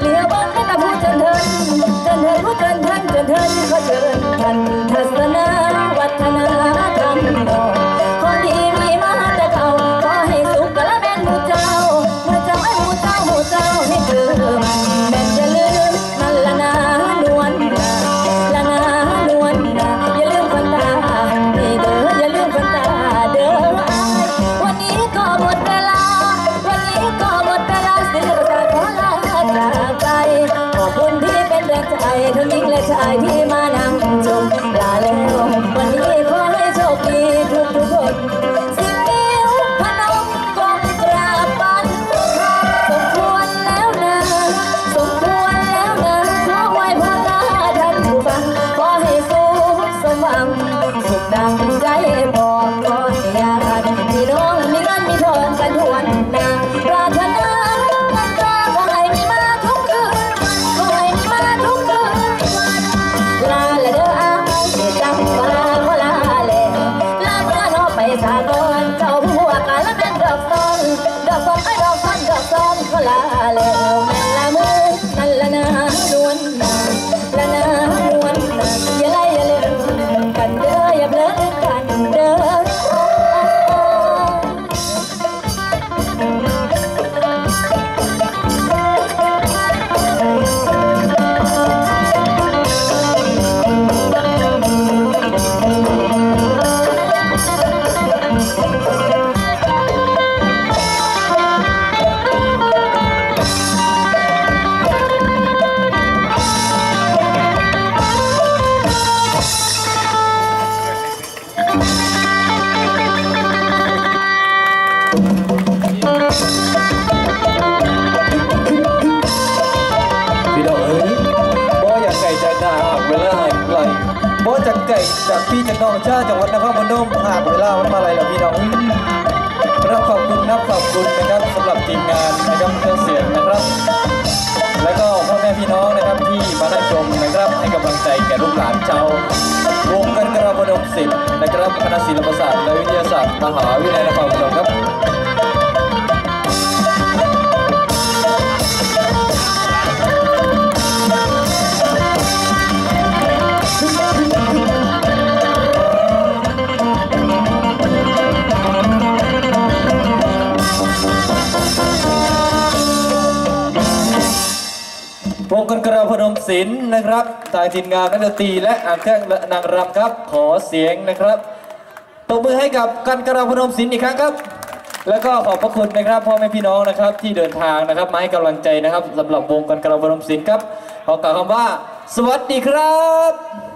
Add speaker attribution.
Speaker 1: เหลือบ้างแตาพูดเถินเถินเถินเถินพูดเถินเถินเถินเถินเขาเชิญกันทัศนา ทั้งหญิงและชายที่มานั่งชมลาแล้ววันนี้ขอให้โชคดีทุกทุกคนสิบนิ้วพนมกองกราบบันสมควรแล้วนะสมควรแล้วนะขอไว้พรลาท่านผู้ฟังขอให้สุขสมหวังสุขดังใจบอกขอให้ญาติพี่น้องมีเงินมีทองกันทวน
Speaker 2: พี่น้องเอ้ยบ่อยากไก่จากนาหากเวลาหายไกลบ่จากไก่จากพี่จากน้องชาจังหวัดนครพนมหากเวลามันมาอะไรล่ะพี่น้องรับขอบคุณนับขอบคุณนะครับสำหรับทีมงานนะครับเครื่องเสียงนะครับ ครับคณะศิลปศาสตร์และวิทยาศาสตร์มหาวิทยาลัยนครพนมครับวงกันกระพนมศิลป์นะครับทางทีมงานนักดนตรีและอ่างเครื่องและนางรำครับ ขอเสียงนะครับ ตบมือให้กับกันกระพนมศิลป์อีกครั้งครับ แล้วก็ขอบพระคุณนะครับพ่อแม่พี่น้องนะครับที่เดินทางนะครับมาให้กำลังใจนะครับสำหรับวงกันกระพนมศิลป์ครับขอกล่าวคำว่า สวัสดีครับ